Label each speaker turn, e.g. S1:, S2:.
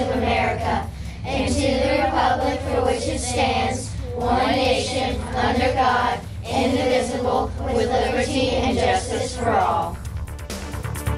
S1: of America and to the republic for which it stands, one nation, under God, indivisible, with liberty and.